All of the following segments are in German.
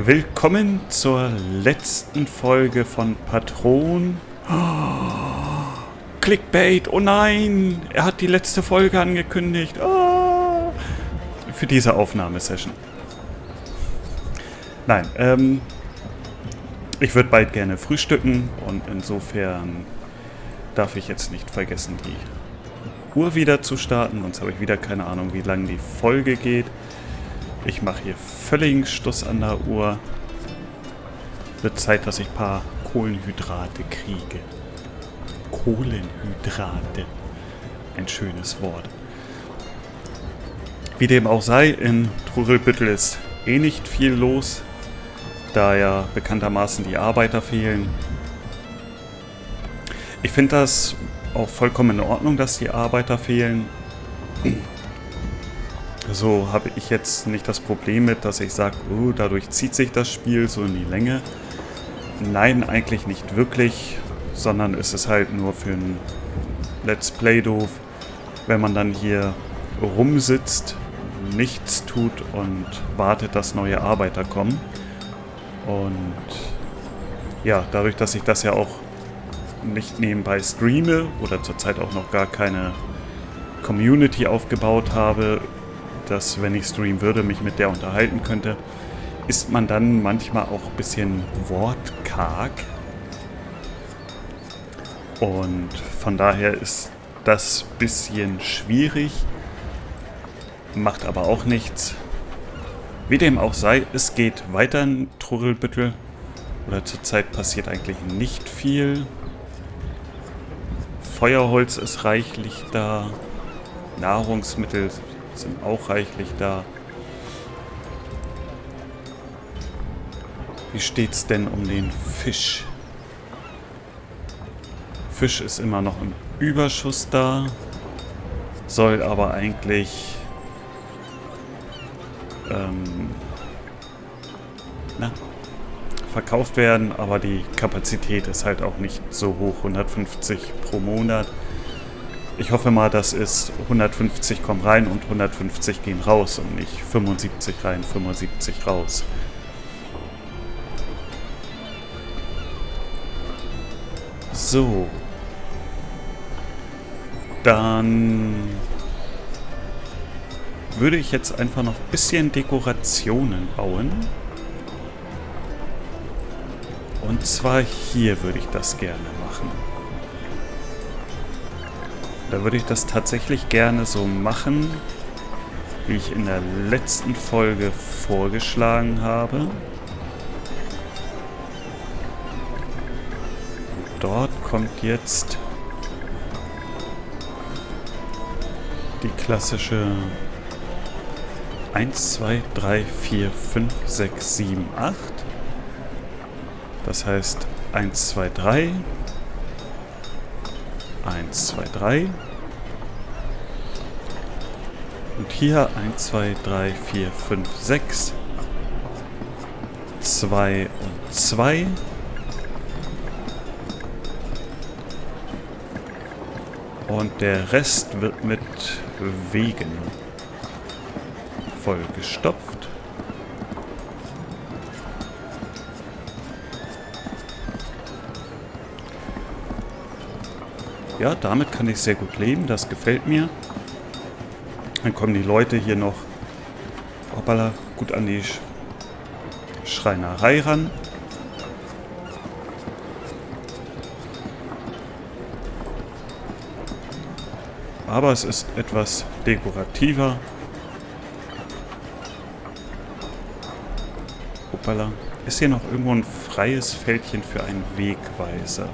Willkommen zur letzten Folge von Patron. Oh, Clickbait, oh nein! Er hat die letzte Folge angekündigt. Oh, für diese Aufnahmesession. Nein, ähm, ich würde bald gerne frühstücken und insofern darf ich jetzt nicht vergessen, die Uhr wieder zu starten, sonst habe ich wieder keine Ahnung, wie lange die Folge geht. Ich mache hier völligen Stuss an der Uhr. Wird Zeit, dass ich ein paar Kohlenhydrate kriege. Kohlenhydrate. Ein schönes Wort. Wie dem auch sei, in Trudelbüttel ist eh nicht viel los, da ja bekanntermaßen die Arbeiter fehlen. Ich finde das auch vollkommen in Ordnung, dass die Arbeiter fehlen. So habe ich jetzt nicht das Problem mit, dass ich sage, oh, dadurch zieht sich das Spiel so in die Länge. Nein, eigentlich nicht wirklich, sondern es ist halt nur für ein Let's Play doof, wenn man dann hier rumsitzt, nichts tut und wartet, dass neue Arbeiter kommen. Und ja, dadurch, dass ich das ja auch nicht nebenbei streame oder zurzeit auch noch gar keine Community aufgebaut habe, dass, wenn ich streamen würde, mich mit der unterhalten könnte, ist man dann manchmal auch ein bisschen wortkarg. Und von daher ist das ein bisschen schwierig, macht aber auch nichts. Wie dem auch sei, es geht weiter in Trurelbüttel. Oder zurzeit passiert eigentlich nicht viel. Feuerholz ist reichlich da. Nahrungsmittel sind auch reichlich da. Wie steht's denn um den Fisch? Fisch ist immer noch im Überschuss da, soll aber eigentlich ähm, na, verkauft werden, aber die Kapazität ist halt auch nicht so hoch, 150 pro Monat. Ich hoffe mal, dass es 150 kommen rein und 150 gehen raus und nicht 75 rein, 75 raus. So. Dann würde ich jetzt einfach noch ein bisschen Dekorationen bauen. Und zwar hier würde ich das gerne machen. Da würde ich das tatsächlich gerne so machen, wie ich in der letzten Folge vorgeschlagen habe. dort kommt jetzt die klassische 1, 2, 3, 4, 5, 6, 7, 8. Das heißt 1, 2, 3, 1, 2, 3. Und hier 1, 2, 3, 4, 5, 6. 2 und 2. Und der Rest wird mit Wegen vollgestopft. Ja, damit kann ich sehr gut leben. Das gefällt mir. Dann kommen die Leute hier noch hoppala, gut an die Schreinerei ran. Aber es ist etwas dekorativer. Hoppala. Ist hier noch irgendwo ein freies Fältchen für einen Wegweiser?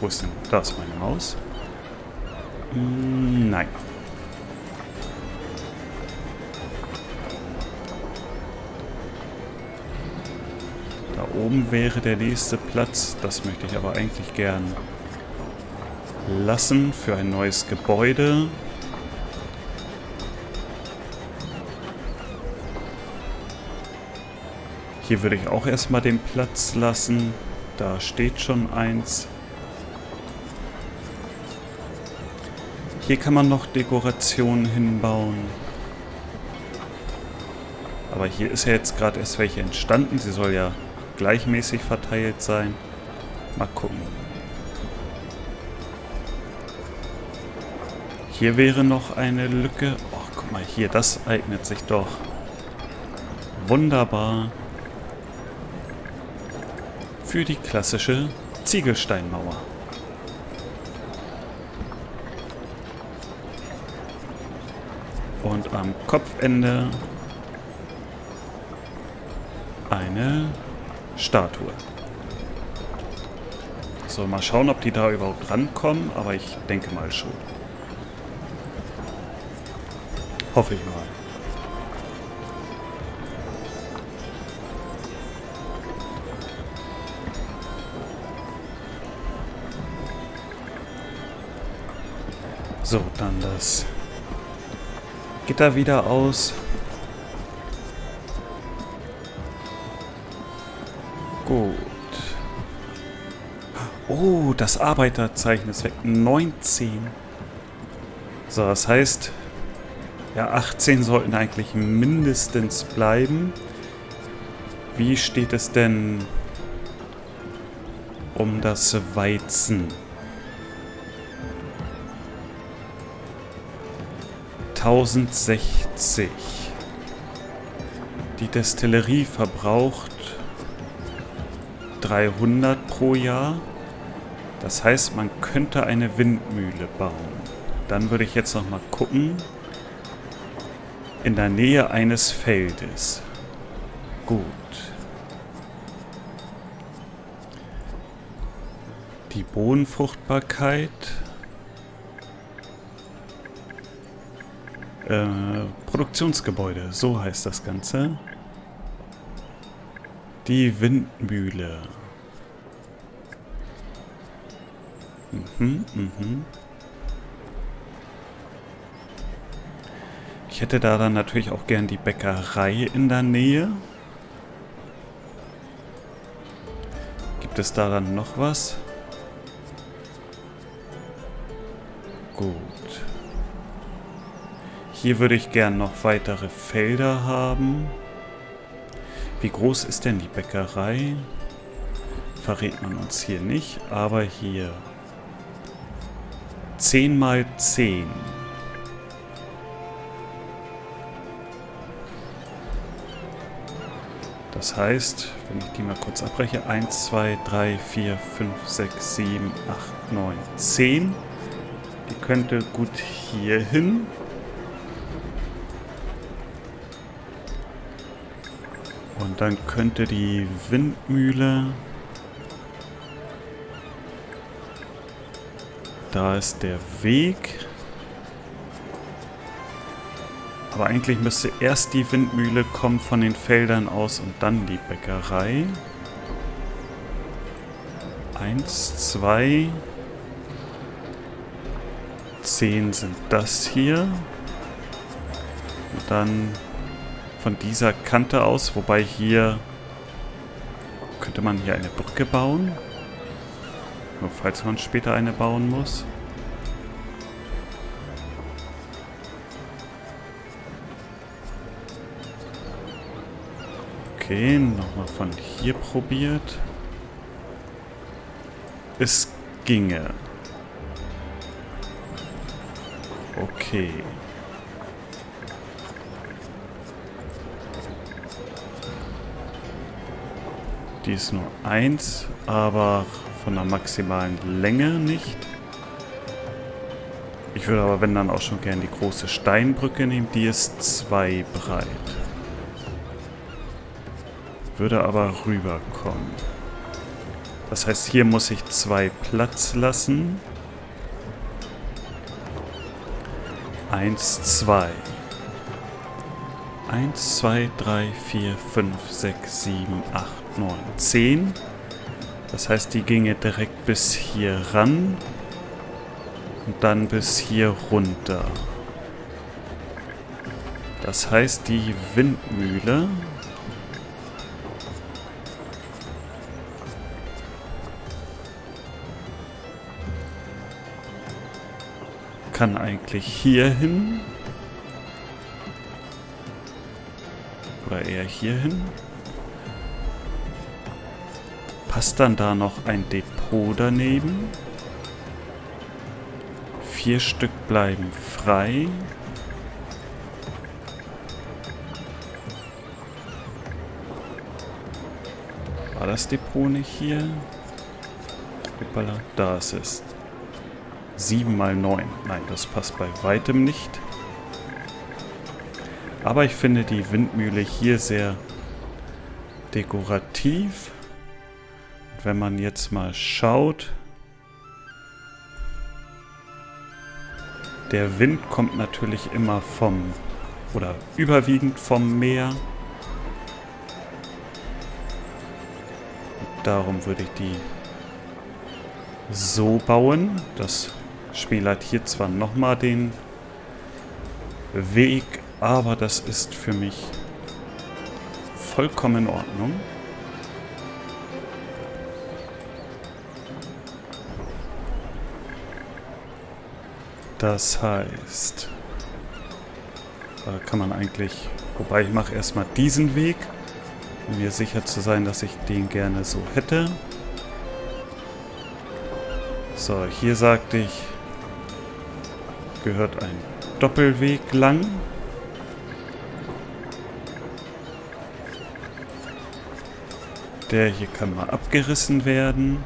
Wo ist denn? Da ist Maus. Hm, nein. Da oben wäre der nächste Platz. Das möchte ich aber eigentlich gern lassen für ein neues Gebäude. Hier würde ich auch erstmal den Platz lassen. Da steht schon eins. Hier kann man noch Dekorationen hinbauen. Aber hier ist ja jetzt gerade erst welche entstanden. Sie soll ja gleichmäßig verteilt sein. Mal gucken. Hier wäre noch eine Lücke. Oh, guck mal hier, das eignet sich doch. Wunderbar. Für die klassische Ziegelsteinmauer. Am Kopfende eine Statue. So, mal schauen, ob die da überhaupt rankommen, aber ich denke mal schon. Hoffe ich mal. So, dann das Gitter wieder aus. Gut. Oh, das Arbeiterzeichen ist weg. 19. So, das heißt, ja, 18 sollten eigentlich mindestens bleiben. Wie steht es denn um das Weizen? 1060. Die Destillerie verbraucht 300 pro Jahr. Das heißt, man könnte eine Windmühle bauen. Dann würde ich jetzt noch mal gucken. In der Nähe eines Feldes. Gut. Die Bodenfruchtbarkeit. Äh, Produktionsgebäude, so heißt das Ganze. Die Windmühle. Mhm, mhm. Ich hätte da dann natürlich auch gern die Bäckerei in der Nähe. Gibt es da dann noch was? Hier würde ich gern noch weitere Felder haben. Wie groß ist denn die Bäckerei? Verrät man uns hier nicht, aber hier 10 mal 10. Das heißt, wenn ich die mal kurz abbreche, 1, 2, 3, 4, 5, 6, 7, 8, 9, 10. Die könnte gut hier hin. Und dann könnte die Windmühle... Da ist der Weg. Aber eigentlich müsste erst die Windmühle kommen von den Feldern aus und dann die Bäckerei. Eins, zwei. Zehn sind das hier. Und dann von dieser Kante aus, wobei hier könnte man hier eine Brücke bauen. Nur falls man später eine bauen muss. Okay, nochmal von hier probiert. Es ginge. Okay. Die ist nur eins, aber von der maximalen Länge nicht. Ich würde aber, wenn dann auch schon gerne die große Steinbrücke nehmen. Die ist zwei breit. Würde aber rüberkommen. Das heißt, hier muss ich zwei Platz lassen. Eins, zwei. Eins, zwei, drei, vier, fünf, sechs, sieben, acht, neun, zehn. Das heißt, die ginge direkt bis hier ran. Und dann bis hier runter. Das heißt, die Windmühle kann eigentlich hier hin. Oder eher hier hin. Passt dann da noch ein Depot daneben? Vier Stück bleiben frei. War das Depot nicht hier? Da ist es. 7 mal 9. Nein, das passt bei weitem nicht. Aber ich finde die Windmühle hier sehr dekorativ. Wenn man jetzt mal schaut, der Wind kommt natürlich immer vom, oder überwiegend vom Meer. Darum würde ich die so bauen. Das Spiel hat hier zwar nochmal den Weg, aber das ist für mich vollkommen in Ordnung. Das heißt, da kann man eigentlich, wobei ich mache erstmal diesen Weg um mir sicher zu sein, dass ich den gerne so hätte. So, hier sagte ich, gehört ein Doppelweg lang. Der hier kann mal abgerissen werden.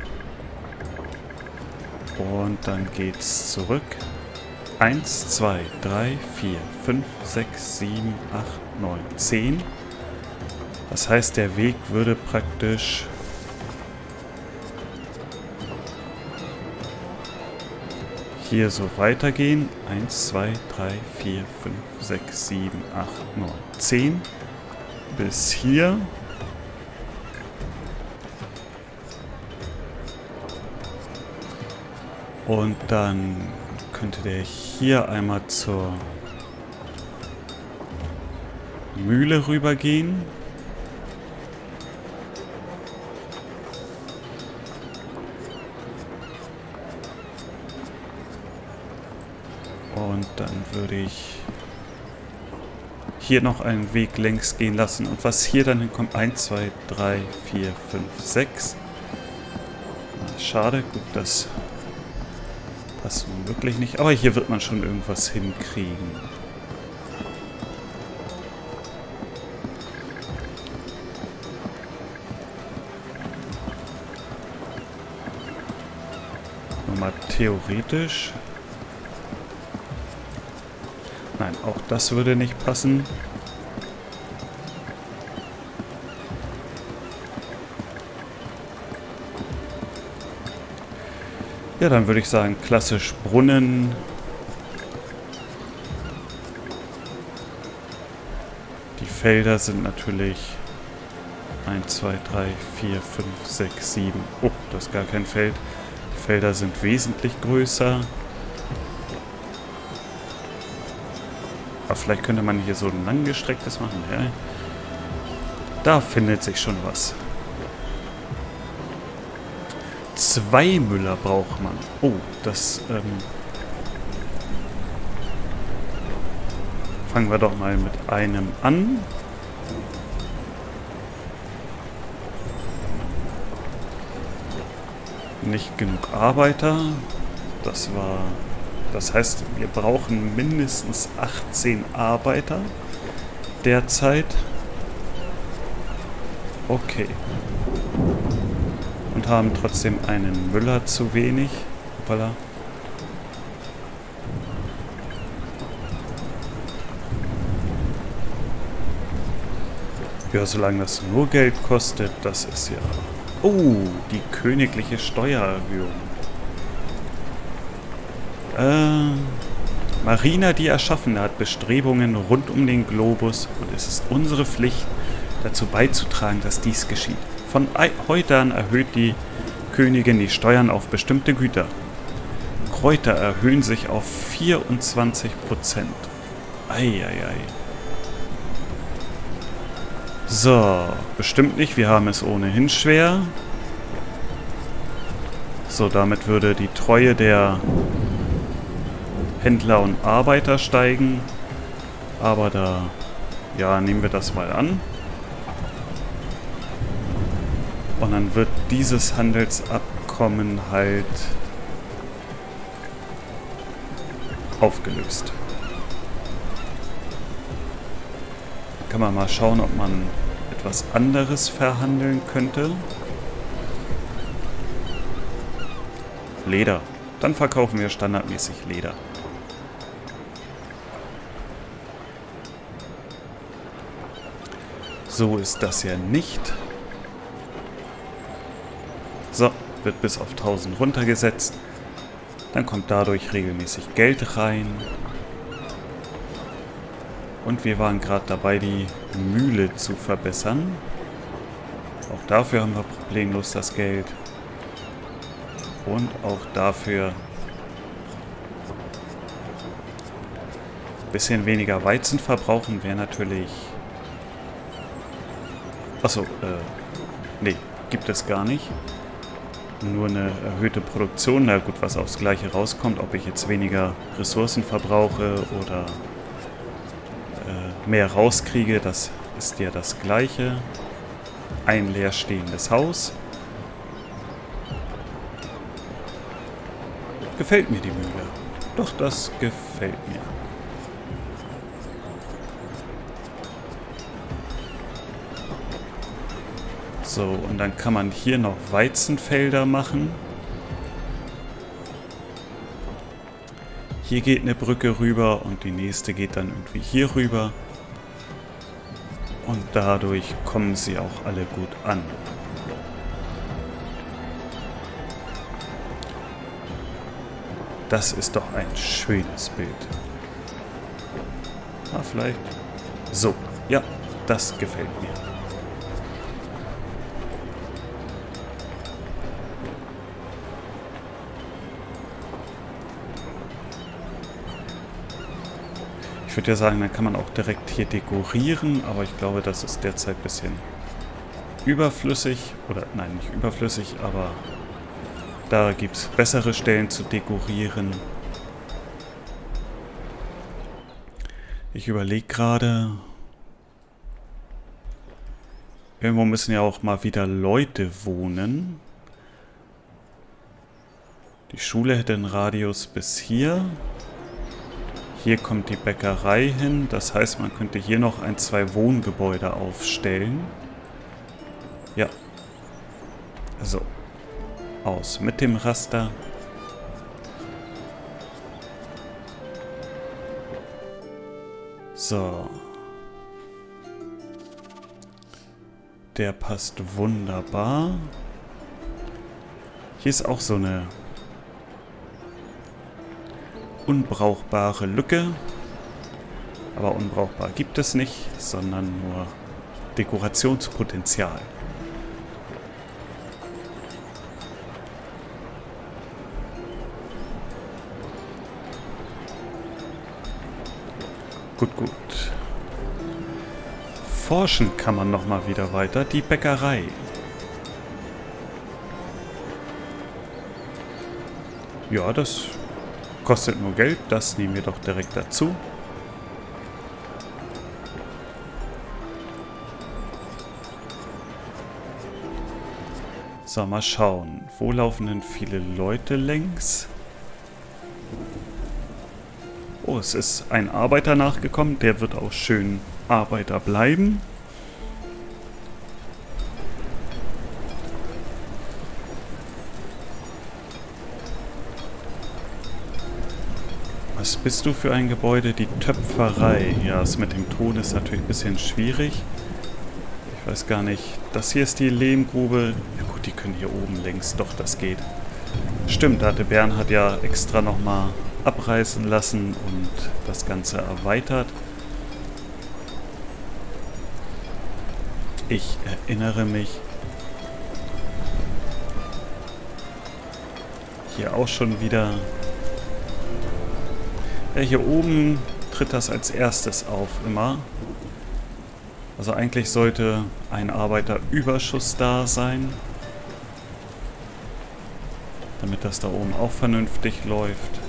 Und dann geht's zurück. 1, 2, 3, 4, 5, 6, 7, 8, 9, 10. Das heißt, der Weg würde praktisch hier so weitergehen. 1, 2, 3, 4, 5, 6, 7, 8, 9, 10 bis hier. Und dann könnte der hier einmal zur Mühle rübergehen. Und dann würde ich hier noch einen Weg längs gehen lassen. Und was hier dann hinkommt, 1, 2, 3, 4, 5, 6. Schade, gut, das nun wirklich nicht. Aber hier wird man schon irgendwas hinkriegen. Nochmal theoretisch Nein, auch das würde nicht passen. Ja, dann würde ich sagen, klassisch Brunnen. Die Felder sind natürlich 1, 2, 3, 4, 5, 6, 7. Oh, das ist gar kein Feld. Die Felder sind wesentlich größer. Aber vielleicht könnte man hier so ein langgestrecktes machen. Ja. Da findet sich schon was. Zwei Müller braucht man. Oh, das... Ähm fangen wir doch mal mit einem an. Nicht genug Arbeiter. Das war das heißt, wir brauchen mindestens 18 Arbeiter derzeit. Okay. Haben trotzdem einen Müller zu wenig. Hoppala. Ja, solange das nur Geld kostet, das ist ja... Oh, die königliche Steuererhöhung. Äh, Marina, die Erschaffene, hat Bestrebungen rund um den Globus und es ist unsere Pflicht, dazu beizutragen, dass dies geschieht. Von heute an erhöht die Königin die Steuern auf bestimmte Güter. Kräuter erhöhen sich auf 24 Prozent. Eieiei. So, bestimmt nicht. Wir haben es ohnehin schwer. So, damit würde die Treue der Händler und Arbeiter steigen. Aber da, Ja, nehmen wir das mal an. Und dann wird dieses Handelsabkommen halt aufgelöst. Kann man mal schauen, ob man etwas anderes verhandeln könnte. Leder. Dann verkaufen wir standardmäßig Leder. So ist das ja nicht. So, wird bis auf 1000 runtergesetzt. Dann kommt dadurch regelmäßig Geld rein. Und wir waren gerade dabei, die Mühle zu verbessern. Auch dafür haben wir problemlos das Geld. Und auch dafür ein bisschen weniger Weizen verbrauchen wäre natürlich... Achso, äh, nee, gibt es gar nicht. Nur eine erhöhte Produktion, na gut, was aufs Gleiche rauskommt, ob ich jetzt weniger Ressourcen verbrauche oder äh, mehr rauskriege, das ist ja das Gleiche. Ein leerstehendes Haus. Gefällt mir die Mühle. Doch, das gefällt mir. So, und dann kann man hier noch Weizenfelder machen. Hier geht eine Brücke rüber und die nächste geht dann irgendwie hier rüber. Und dadurch kommen sie auch alle gut an. Das ist doch ein schönes Bild. Ah, vielleicht. So, ja, das gefällt mir. Ich würde ja sagen, dann kann man auch direkt hier dekorieren, aber ich glaube, das ist derzeit ein bisschen überflüssig. Oder nein, nicht überflüssig, aber da gibt es bessere Stellen zu dekorieren. Ich überlege gerade... Irgendwo müssen ja auch mal wieder Leute wohnen. Die Schule hätte einen Radius bis hier. Hier kommt die Bäckerei hin. Das heißt, man könnte hier noch ein, zwei Wohngebäude aufstellen. Ja. So aus mit dem Raster. So. Der passt wunderbar. Hier ist auch so eine unbrauchbare Lücke. Aber unbrauchbar gibt es nicht, sondern nur Dekorationspotenzial. Gut, gut. Forschen kann man noch mal wieder weiter. Die Bäckerei. Ja, das kostet nur Geld. Das nehmen wir doch direkt dazu. So, mal schauen. Wo laufen denn viele Leute längs? Oh, es ist ein Arbeiter nachgekommen. Der wird auch schön Arbeiter bleiben. Bist du für ein Gebäude? Die Töpferei. Ja, das mit dem Ton ist natürlich ein bisschen schwierig. Ich weiß gar nicht. Das hier ist die Lehmgrube. Ja gut, die können hier oben längs. Doch, das geht. Stimmt, da hatte Bernhard ja extra nochmal abreißen lassen und das Ganze erweitert. Ich erinnere mich. Hier auch schon wieder. Ja, hier oben tritt das als erstes auf immer. Also eigentlich sollte ein Arbeiterüberschuss da sein. Damit das da oben auch vernünftig läuft.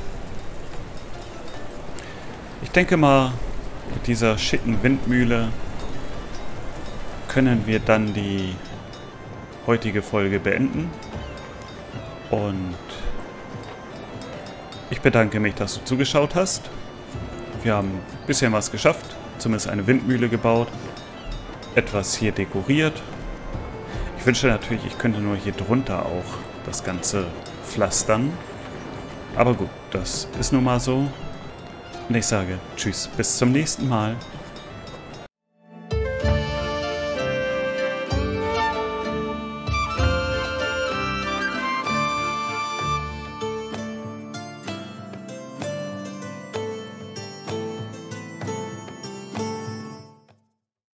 Ich denke mal, Mit dieser schicken Windmühle können wir dann die heutige Folge beenden. Und ich bedanke mich, dass du zugeschaut hast. Wir haben ein bisschen was geschafft, zumindest eine Windmühle gebaut, etwas hier dekoriert. Ich wünsche natürlich, ich könnte nur hier drunter auch das Ganze pflastern. Aber gut, das ist nun mal so. Und ich sage Tschüss, bis zum nächsten Mal.